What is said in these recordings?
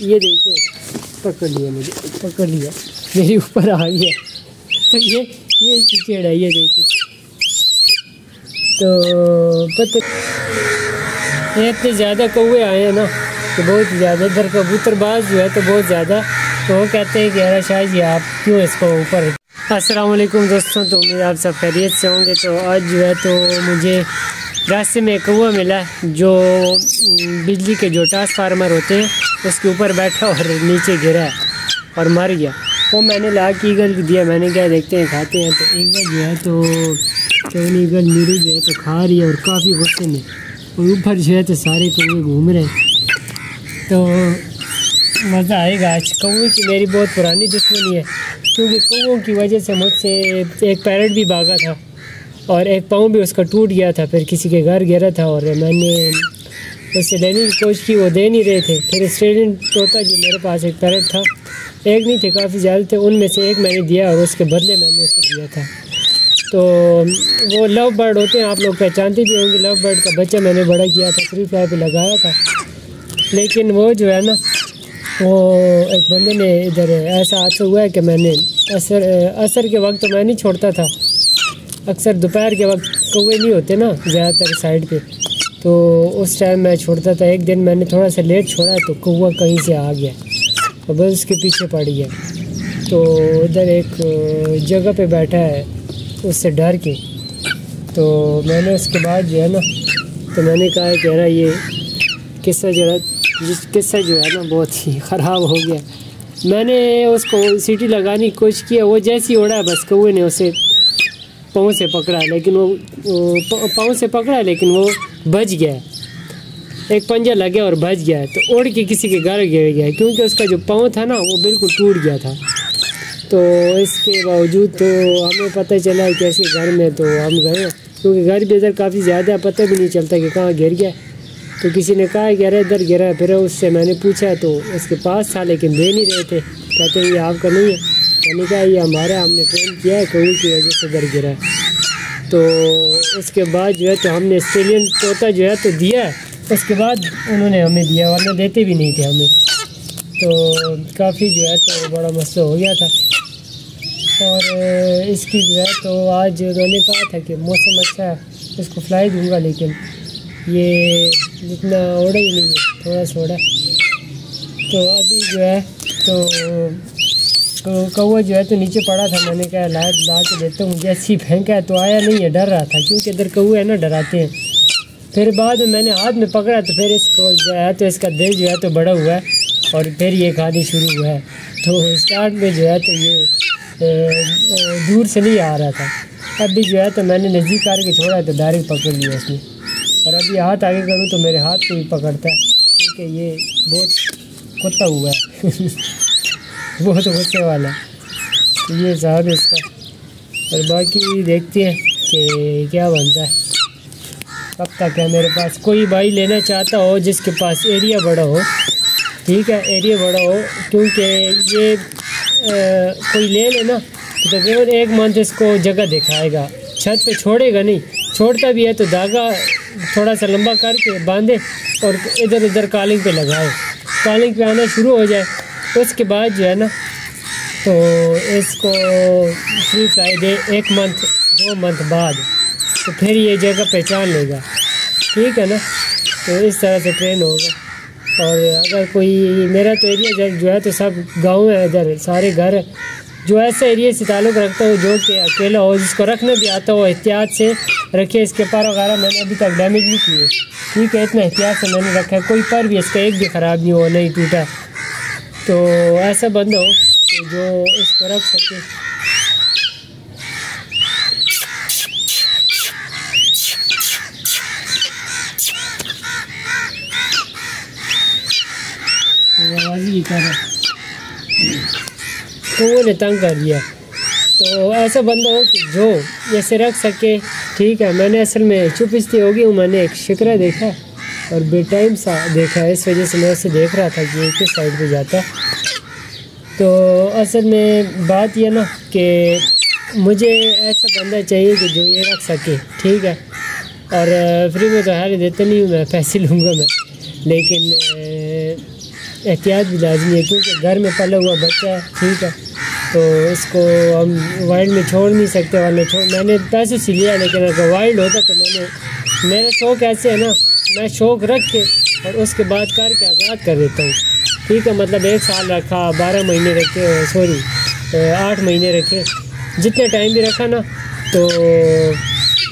ये देखिए, पकड़ लिया मुझे, पकड़ लिया। मेरे ऊपर आ गया। तो ये ये चिचेड़ है, ये देखिए। तो पता इतने ज़्यादा कौए आए हैं ना तो बहुत ज़्यादा, इधर कबूतरबाज जो है तो बहुत ज़्यादा तो वो कहते हैं कि अरे शाह जी आप क्यों इसको ऊपर अस्सलाम वालेकुम दोस्तों तो उम्मीद आप सब खैरियत से होंगे। तो आज जो है तो मुझे रास्ते में कौआ मिला जो बिजली के जो ट्रांसफार्मर होते हैं उसके ऊपर बैठा और नीचे गिरा और मर गया। वो मैंने ला के ईगल दिया। मैंने क्या देखते हैं, खाते हैं। तो ईगल जो है तो चौन ईगल मीरू जो है तो खा रही है और काफ़ी गुस्से में और ऊपर जो है तो सारे कौए घूम रहे हैं। तो मज़ा आएगा आज। कौए की मेरी बहुत पुरानी दुश्मनी है, क्योंकि कौओं की वजह से मुझसे एक पैरट भी भागा था और एक पाँव भी उसका टूट गया था, फिर किसी के घर गिरा था और मैंने उससे लेने की कोशिश की वो दे नहीं रहे थे। फिर ऑस्ट्रेलियन तोता जो मेरे पास एक पैरट था। एक नहीं थे, काफ़ी ज़्यादा थे। उनमें से एक मैंने दिया और उसके बदले मैंने उसको दिया था। तो वो लव बर्ड होते हैं, आप लोग पहचानते भी होंगे। लव बर्ड का बच्चा मैंने बड़ा किया था, फ्री फायर पे लगाया था। लेकिन वो जो है ना, वो एक बंदे ने इधर ऐसा हादसा हुआ है कि मैंने असर असर के वक्त तो मैं नहीं छोड़ता था। अक्सर दोपहर के वक्त कौए नहीं होते ना, ज़्यादातर साइड पे। तो उस टाइम मैं छोड़ता था एक दिन मैंने थोड़ा सा लेट छोड़ा तो कौआ कहीं से आ गया और बस उसके पीछे पड़ गया। तो उधर एक जगह पे बैठा है उससे डर के। तो मैंने उसके बाद जो है ना तो मैंने कहा कह रहा ये किस्सा जो है जिस किस्सा जो है ना बहुत ही ख़राब हो गया। मैंने उसको सीटी लगाने की कोशिश किया वो जैसी उड़ा बस कौए ने उसे पाँव से पकड़ा लेकिन वो, पाँव से पकड़ा लेकिन वो बच गया। एक पंजा लग गया और बच गया। तो उड़ के किसी के घर गिर गया, क्योंकि उसका जो पाँव था ना, वो बिल्कुल टूट गया था। तो इसके बावजूद तो हमें पता चला कि ऐसे घर में तो हम गए, क्योंकि घर भी इधर काफ़ी ज़्यादा पता भी नहीं चलता कि कहाँ गिर गया। तो किसी ने कहा कि अरे इधर गिरा। फिर उससे मैंने पूछा तो उसके पास था, लेकिन दे नहीं रहे थे। कहते, ये आपका नहीं है। मैंने कहा, ये हमारा हमने फ़ोन किया है कौन की वजह से इधर गिरा है। तो उसके बाद जो है तो हमने ऑस्ट्रेलियन तोता जो है तो दिया। उसके बाद उन्होंने हमें दिया, वरना देते भी नहीं थे हमें। तो काफ़ी जो है तो बड़ा मसला हो गया था। और इसकी जो है तो आज उन्होंने कहा था कि मौसम अच्छा है, इसको फ्लाई दूँगा, लेकिन ये जितना ओढ़ा ही नहीं है थोड़ा सा ओढ़ा तो अभी जो है तो तो कौआ जो है तो नीचे पड़ा था, मैंने कहा लाइट ला के देता हूँ जैसी फेंका तो आया नहीं है, डर रहा था, क्योंकि इधर कौए है ना, डराते हैं। फिर बाद में मैंने हाथ में पकड़ा तो फिर इसको जो है तो इसका दिल जो है तो बड़ा हुआ है, और फिर ये खाने शुरू हुआ है। तो स्टार्ट में जो है तो ये दूर से नहीं आ रहा था। अभी जो है तो मैंने नज़दीक करके छोड़ा तो डायरेक्ट पकड़ लिया उसने। और अभी हाथ आगे करूँ तो मेरे हाथ को भी पकड़ता है, क्योंकि ये बहुत कुत्ता हुआ है। बहुत गुस्से वाला। ये साहब इसका। और बाकी देखते हैं कि क्या बनता है। कब तक है मेरे पास कोई भाई लेना चाहता हो जिसके पास एरिया बड़ा हो। ठीक है एरिया बड़ा हो क्योंकि ये आ, कोई ले लेना तो तकरीबन एक मंथ इसको जगह दिखाएगा। छत पे छोड़ेगा नहीं। छोड़ता भी है तो धागा थोड़ा सा लंबा करके बांधे और इधर उधर कालिंग पे लगाए। कालिंग पे आना शुरू हो जाए। उसके बाद जो है ना तो इसको फ्री फ्लाई दे एक मंथ दो मंथ बाद तो फिर ये जगह पहचान लेगा। ठीक है ना? तो इस तरह से ट्रेन होगा। और अगर कोई, मेरा तो एरिया जो है तो सब गाँव है इधर, सारे घर जो ऐसे एरिया से ताल्लुक़ रखता हो, जो कि अकेला हो, जिसको रखना भी आता हो, एहतियात से रखे, इसके पर वगैरह मैंने अभी तक डैमेज नहीं किए। ठीक है, इतना एहतियात से मैंने रखा है। कोई पर भी इसका एक भी ख़राब नहीं हुआ नहीं टूटा। तो ऐसा बंद हो कि जो इसको रख सके तो वो तंग कर दिया? तो ऐसा बंदा हो कि जो जैसे रख सके ठीक है, मैंने असल में चुपिस्ती होगी हूँ, मैंने एक शिकरा देखा। और बेटाइम सा देखा है इस वजह से मैं उसे देख रहा था कि किस साइड पे जाता। तो असल में बात यह ना कि मुझे ऐसा बंदा चाहिए कि जो ये रख सके, ठीक है? और फ्री में तो हार देते नहीं हूँ मैं, पैसे लूँगा मैं। लेकिन एहतियात भी लाजमी है, क्योंकि घर में पला हुआ बच्चा है, ठीक है? तो इसको हम वाइल्ड में छोड़ नहीं सकते वाले छोड़, मैंने पैसे से लिया, लेकिन अगर वाइल्ड होता तो मैंने, मेरा शौक़ ऐसे है ना मैं शौक़ रख के और उसके बाद करके आज़ाद कर देता हूँ। ठीक है मतलब एक साल रखा, बारह महीने रखे सॉरी आठ महीने रखे। जितने टाइम भी रखा ना तो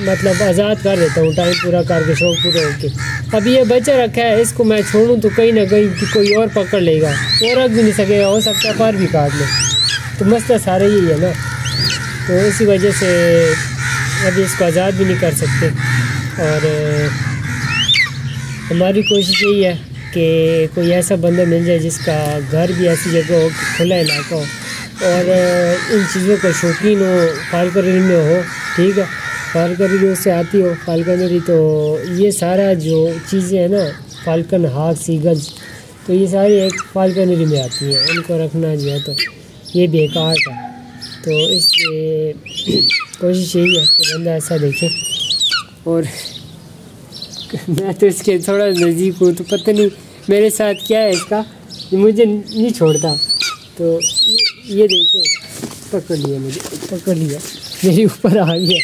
मतलब आज़ाद कर देता हूँ टाइम पूरा करके, शौक पूरा होके। अब ये बच्चा रखा है, इसको मैं छोड़ूँ तो कहीं ना कहीं कि कोई और पकड़ लेगा। और रख भी नहीं सकेगा हो सकता है पर भी काट ले। तो मसला सारा यही है ना। तो इसी वजह से अभी इसको आज़ाद भी नहीं कर सकते। और हमारी कोशिश यही है कि कोई ऐसा बंदा मिल जाए जिसका घर भी ऐसी जगह हो, खुला इलाका हो और इन चीज़ों का शौकीन हो फालकरी में हो, ठीक है? फालकरी जो से आती हो फालकनरी तो ये सारा जो चीज़ें हैं ना फाल्कन हाक सीगल्स तो ये सारी एक फालकनरी में आती हैं। इनको रखना जो है तो ये बेकार है। तो इसलिए कोशिश यही है कि बंदा ऐसा देखे और मैं तो इसके थोड़ा नज़दीक हूँ तो पता नहीं मेरे साथ क्या है इसका? मुझे नहीं छोड़ता। तो ये देखिए, पकड़ लिया मुझे, पकड़ लिया। मेरे ऊपर आ गया।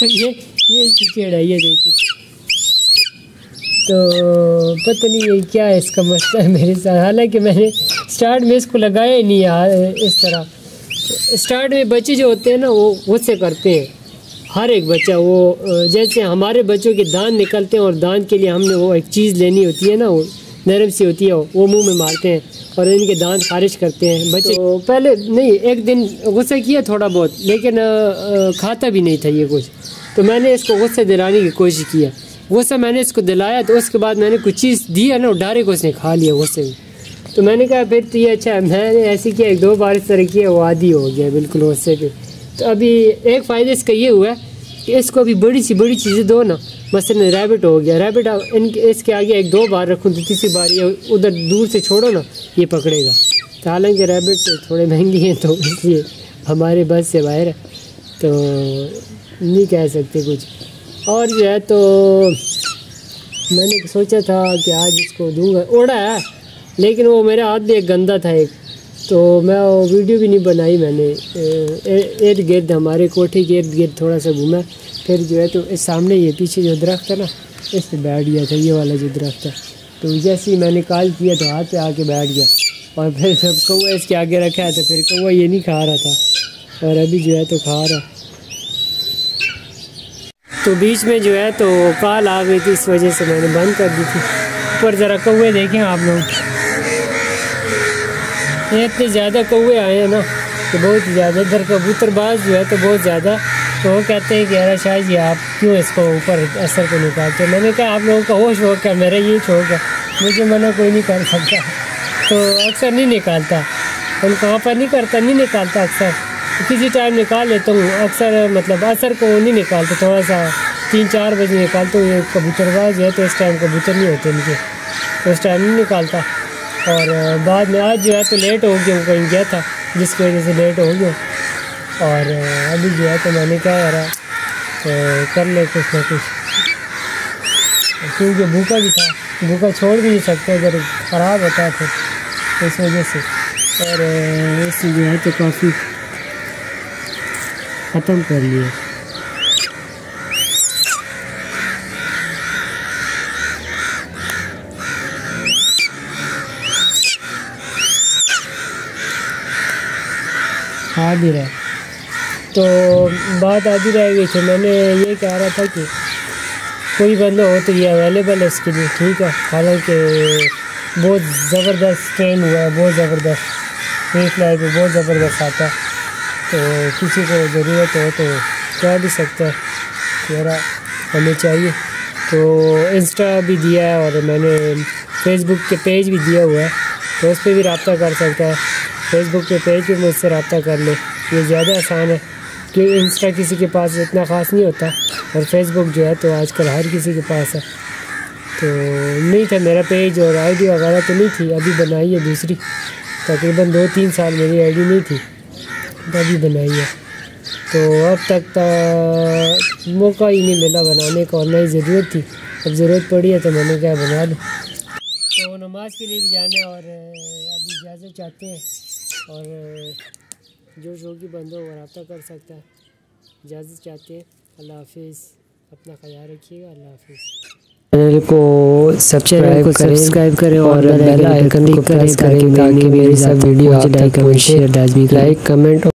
तो ये ये चिकेड़ है, ये देखिए। तो पता नहीं ये क्या है इसका मसला है मेरे साथ। हालाँकि मैंने स्टार्ट में इसको लगाया ही नहीं यार इस तरह। स्टार्ट में बच्चे जो होते हैं ना, वो मुझसे करते हैं। हर एक बच्चा, वो जैसे हमारे बच्चों के दांत निकलते हैं और दांत के लिए हमने वो एक चीज़ लेनी होती है ना, वो नरम सी होती है, वो मुँह में मारते हैं और इनके दांत खारिज करते हैं। बच्चे तो पहले नहीं, एक दिन गुस्सा किया थोड़ा बहुत, लेकिन खाता भी नहीं था ये कुछ। तो मैंने इसको गुस्से दिलाने की कोशिश किया गुस्सा मैंने इसको दिलाया तो उसके बाद मैंने कुछ चीज़ दी है ना डायरेक्ट उसने खा लिया गुस्से में। तो मैंने कहा, फिर तो ये अच्छा मैंने ऐसे किया, एक दो बार इस तरह किया, वो आदि हो गया, बिल्कुल गुस्से पे। तो अभी एक फ़ायदा इसका ये हुआ है कि इसको अभी बड़ी सी, बड़ी चीज़ें दो ना मसलन रैबिट हो गया। रैबिट इनके, इसके आगे एक दो बार रखूँ तो तीसरी बार ये उधर दूर से छोड़ो ना, ये पकड़ेगा। तो हालाँकि रैबिट थोड़े महँगी हैं तो इसलिए हमारे बस से बाहर है। तो नहीं कह सकते कुछ। और जो है तो मैंने सोचा था कि आज इसको दूँगा। ओढ़ा है, लेकिन वो मेरे हाथ भी एक गंदा था एक। तो मैं वो वीडियो भी नहीं बनाई मैंने। इर्द गिर्द हमारे, कोठे के इर्द गिर्द थोड़ा सा घूमा। फिर जो है तो इस सामने ये पीछे जो दरख्त है ना, इस पर बैठ गया था, ये वाला जो दरख्त है। तो जैसे ही मैंने कॉल किया तो हाथ पे आके बैठ गया। और फिर जब कौआ इसके आगे रखा है तो फिर कौआ ये नहीं खा रहा था। और अभी जो है तो खा रहा तो बीच में जो है तो कॉल आ गई थी, इस वजह से मैंने बंद कर दी थी। ऊपर ज़रा कौए देखें आप लोग। इतने ज़्यादा कौए आए हैं ना तो बहुत ज़्यादा, इधर कबूतरबाज जो है तो बहुत ज़्यादा तो वो कहते हैं कि, अरे शाह जी, आप क्यों इसको ऊपर असर को निकालते मैंने कहा, आप लोगों का वो शौक है मेरा ये शौक है, मुझे मना कोई नहीं कर सकता। तो अक्सर नहीं निकालता, हम कहाँ पर नहीं करता, नहीं निकालता अक्सर। किसी टाइम निकाल लेता हूँ, अक्सर मतलब असर को नहीं निकालता, थोड़ा सा तीन चार बजे निकालता हूँ, ये कबूतरबाज है तो इस टाइम कबूतर नहीं होते मुझे तो इस टाइम नहीं निकालता। और बाद में आज जो है तो लेट हो गया कहीं गया था, जिसकी वजह से लेट हो गया और अभी जो है तो मैंने क्या करा तो कर ले कुछ ना कुछ। क्योंकि भूखा भी था, भूखा छोड़ भी नहीं सकते, अगर ख़राब होता है फिर इस वजह से। और इससे जो है तो काफ़ी ख़त्म कर लिया आ भी रहा। तो बात आधी रह गई थी। मैंने ये कह रहा था कि कोई बंदा हो तो ये अवेलेबल है इसके लिए, ठीक है? हालाँकि बहुत ज़बरदस्त ट्रेन हुआ है, बहुत ज़बरदस्त फ्री फ़्लाइट में बहुत ज़बरदस्त आता है। तो किसी को ज़रूरत हो तो कह भी सकता है। मेरा हमें चाहिए। तो इंस्टा भी दिया है और मैंने फेसबुक के पेज भी दिया हुआ है। तो उस पर भी रबता कर सकता है। फेसबुक के पेज पे मुझसे रबता कर ले। ये ज़्यादा आसान है कि इंस्टा किसी के पास इतना ख़ास नहीं होता और फेसबुक जो है तो आजकल हर किसी के पास है। तो नहीं था मेरा पेज और आईडी वगैरह तो नहीं थी, अभी बनाई है दूसरी। तकरीबन दो तीन साल मेरी आईडी नहीं थी अभी बनाई है। तो अब तक तो मौका ही नहीं मिला बनाने का और नई ज़रूरत थी। अब ज़रूरत पड़ी है तो मैंने क्या बना लूँ। तो नमाज़ के लिए भी जाना और अभी इजाज़त चाहते हैं। और जो जो शौकी बंदों वो रबता कर सकता है। इजाज़त चाहते हैं। अल्लाह हाफिज़। अपना ख्याल रखिएगा। अल्लाह हाफिज़। चैनल को सब्सक्राइब करें सब्सक्राइब करें और बेल आइकन को प्रेस करें ताकि मेरी सब वीडियो आप तक पहुँचे। Like comment